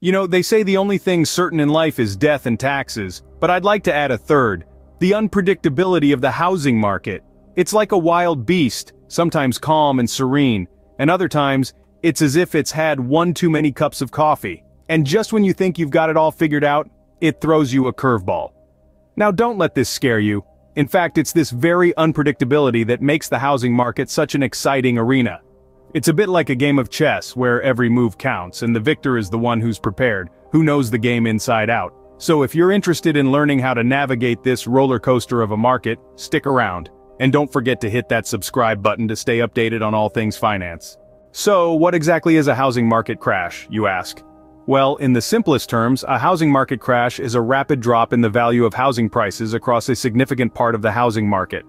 You know, they say the only thing certain in life is death and taxes, but I'd like to add a third. The unpredictability of the housing market. It's like a wild beast, sometimes calm and serene, and other times, it's as if it's had one too many cups of coffee. And just when you think you've got it all figured out, it throws you a curveball. Now don't let this scare you. In fact, it's this very unpredictability that makes the housing market such an exciting arena. It's a bit like a game of chess where every move counts and the victor is the one who's prepared, who knows the game inside out. So if you're interested in learning how to navigate this roller coaster of a market, stick around. And don't forget to hit that subscribe button to stay updated on all things finance. So, what exactly is a housing market crash, you ask? Well, in the simplest terms, a housing market crash is a rapid drop in the value of housing prices across a significant part of the housing market.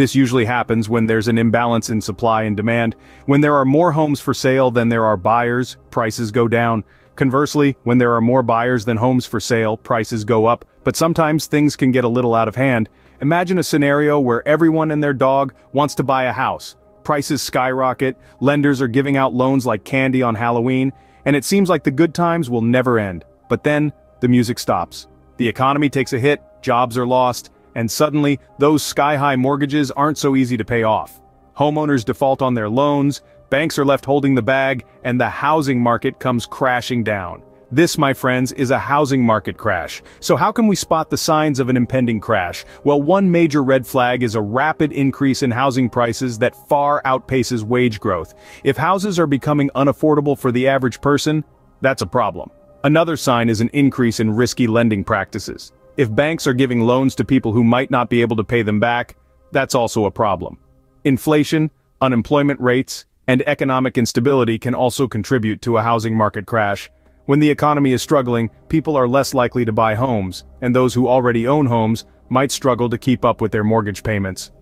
This usually happens when there's an imbalance in supply and demand. When there are more homes for sale than there are buyers, prices go down. Conversely, when there are more buyers than homes for sale, prices go up, but sometimes things can get a little out of hand. Imagine a scenario where everyone and their dog wants to buy a house. Prices skyrocket, lenders are giving out loans like candy on Halloween, and it seems like the good times will never end. But then, the music stops. The economy takes a hit, jobs are lost, and suddenly, those sky-high mortgages aren't so easy to pay off. Homeowners default on their loans, banks are left holding the bag, and the housing market comes crashing down. This, my friends, is a housing market crash. So how can we spot the signs of an impending crash? Well, one major red flag is a rapid increase in housing prices that far outpaces wage growth. If houses are becoming unaffordable for the average person, that's a problem. Another sign is an increase in risky lending practices. If banks are giving loans to people who might not be able to pay them back, that's also a problem. Inflation, unemployment rates, and economic instability can also contribute to a housing market crash, when the economy is struggling, people are less likely to buy homes, and those who already own homes might struggle to keep up with their mortgage payments.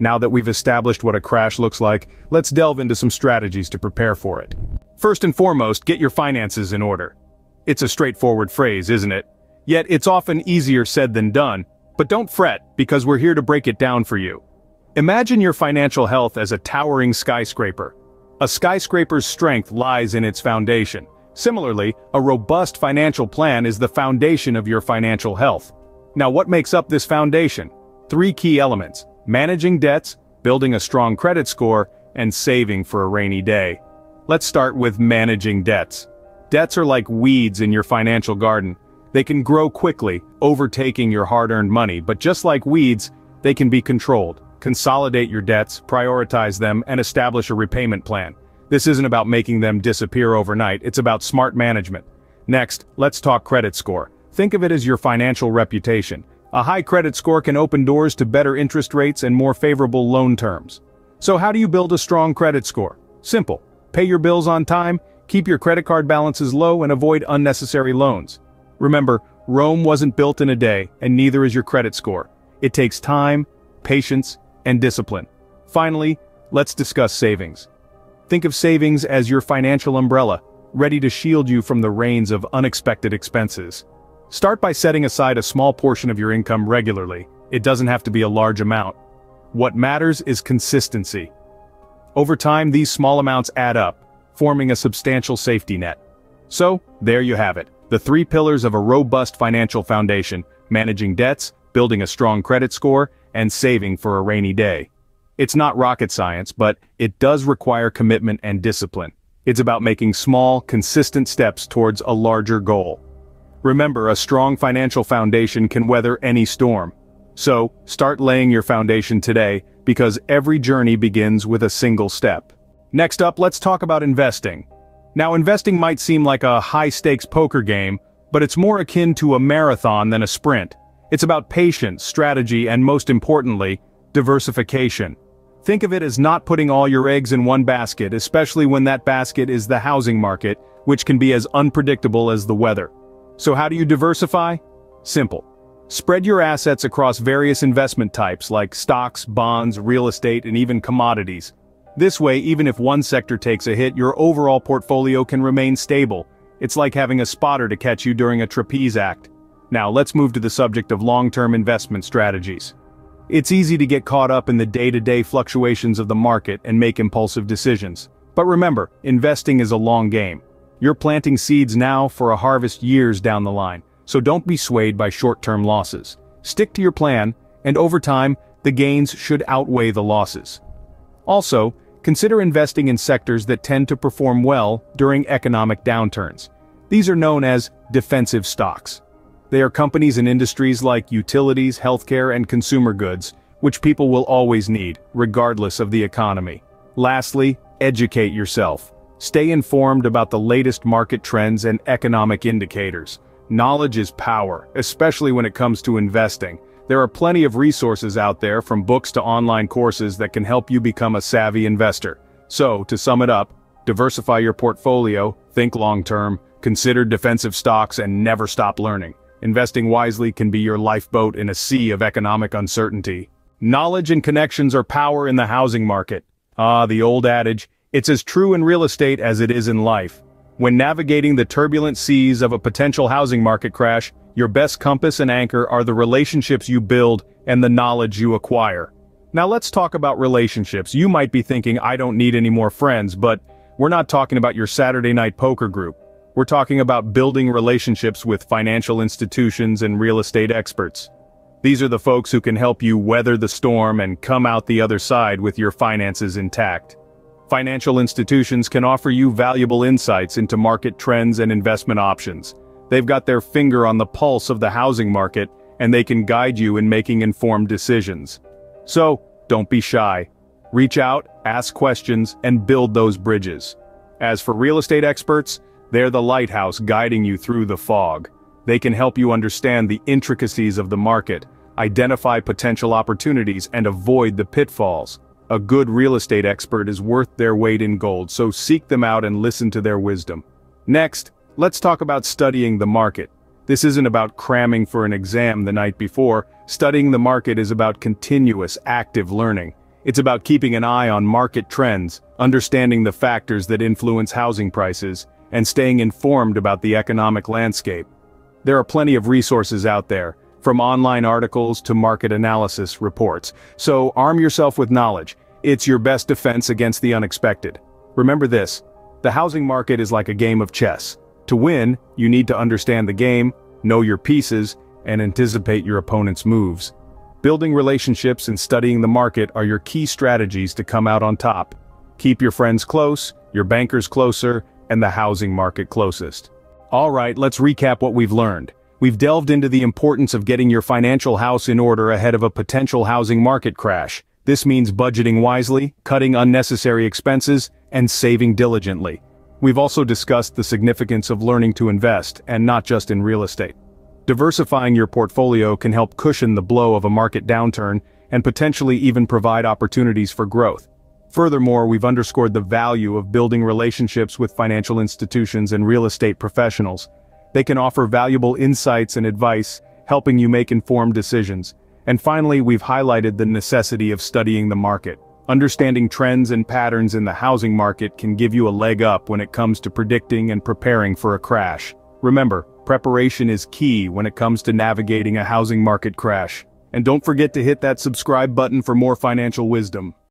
Now that we've established what a crash looks like, let's delve into some strategies to prepare for it. First and foremost, get your finances in order. It's a straightforward phrase, isn't it? Yet it's often easier said than done, but don't fret, because we're here to break it down for you. Imagine your financial health as a towering skyscraper. A skyscraper's strength lies in its foundation. Similarly, a robust financial plan is the foundation of your financial health. Now what makes up this foundation? Three key elements, managing debts, building a strong credit score, and saving for a rainy day. Let's start with managing debts. Debts are like weeds in your financial garden. They can grow quickly, overtaking your hard-earned money, but just like weeds, they can be controlled. Consolidate your debts, prioritize them, and establish a repayment plan. This isn't about making them disappear overnight, it's about smart management. Next, let's talk credit score. Think of it as your financial reputation. A high credit score can open doors to better interest rates and more favorable loan terms. So how do you build a strong credit score? Simple. Pay your bills on time, keep your credit card balances low and avoid unnecessary loans. Remember, Rome wasn't built in a day, and neither is your credit score. It takes time, patience, and discipline. Finally, let's discuss savings. Think of savings as your financial umbrella, ready to shield you from the rains of unexpected expenses. Start by setting aside a small portion of your income regularly. It doesn't have to be a large amount. What matters is consistency. Over time these small amounts add up, forming a substantial safety net. So, there you have it, the three pillars of a robust financial foundation, managing debts, building a strong credit score, and saving for a rainy day. It's not rocket science, but it does require commitment and discipline. It's about making small, consistent steps towards a larger goal. Remember, a strong financial foundation can weather any storm. So, start laying your foundation today, because every journey begins with a single step. Next up, let's talk about investing. Now investing might seem like a high-stakes poker game, but it's more akin to a marathon than a sprint. It's about patience, strategy, and most importantly, diversification. Think of it as not putting all your eggs in one basket, especially when that basket is the housing market, which can be as unpredictable as the weather. So how do you diversify? Simple. Spread your assets across various investment types like stocks, bonds, real estate, and even commodities. This way, even if one sector takes a hit, your overall portfolio can remain stable. It's like having a spotter to catch you during a trapeze act. Now let's move to the subject of long-term investment strategies. It's easy to get caught up in the day-to-day -day fluctuations of the market and make impulsive decisions. But remember, investing is a long game. You're planting seeds now for a harvest years down the line, so don't be swayed by short-term losses. Stick to your plan, and over time, the gains should outweigh the losses. Also, consider investing in sectors that tend to perform well during economic downturns. These are known as defensive stocks. They are companies in industries like utilities, healthcare and consumer goods, which people will always need, regardless of the economy. Lastly, educate yourself. Stay informed about the latest market trends and economic indicators. Knowledge is power, especially when it comes to investing. There are plenty of resources out there from books to online courses that can help you become a savvy investor. So, to sum it up, diversify your portfolio, think long-term, consider defensive stocks and never stop learning. Investing wisely can be your lifeboat in a sea of economic uncertainty. Knowledge and connections are power in the housing market. Ah, the old adage, it's as true in real estate as it is in life. When navigating the turbulent seas of a potential housing market crash, your best compass and anchor are the relationships you build and the knowledge you acquire. Now let's talk about relationships. You might be thinking I don't need any more friends, but we're not talking about your Saturday night poker group. We're talking about building relationships with financial institutions and real estate experts. These are the folks who can help you weather the storm and come out the other side with your finances intact. Financial institutions can offer you valuable insights into market trends and investment options. They've got their finger on the pulse of the housing market, and they can guide you in making informed decisions. So, don't be shy. Reach out, ask questions, and build those bridges. As for real estate experts, they're the lighthouse guiding you through the fog. They can help you understand the intricacies of the market, identify potential opportunities, and avoid the pitfalls. A good real estate expert is worth their weight in gold, so seek them out and listen to their wisdom. Next, let's talk about studying the market. This isn't about cramming for an exam the night before, studying the market is about continuous, active learning. It's about keeping an eye on market trends, understanding the factors that influence housing prices, and staying informed about the economic landscape. There are plenty of resources out there, from online articles to market analysis reports, so arm yourself with knowledge. It's your best defense against the unexpected. Remember this, the housing market is like a game of chess. To win, you need to understand the game, know your pieces, and anticipate your opponent's moves. Building relationships and studying the market are your key strategies to come out on top. Keep your friends close, your bankers closer, and the housing market closest. Alright, let's recap what we've learned. We've delved into the importance of getting your financial house in order ahead of a potential housing market crash. This means budgeting wisely, cutting unnecessary expenses, and saving diligently. We've also discussed the significance of learning to invest, and not just in real estate. Diversifying your portfolio can help cushion the blow of a market downturn and potentially even provide opportunities for growth. Furthermore, we've underscored the value of building relationships with financial institutions and real estate professionals. They can offer valuable insights and advice, helping you make informed decisions. And finally, we've highlighted the necessity of studying the market. Understanding trends and patterns in the housing market can give you a leg up when it comes to predicting and preparing for a crash. Remember, preparation is key when it comes to navigating a housing market crash. And don't forget to hit that subscribe button for more financial wisdom.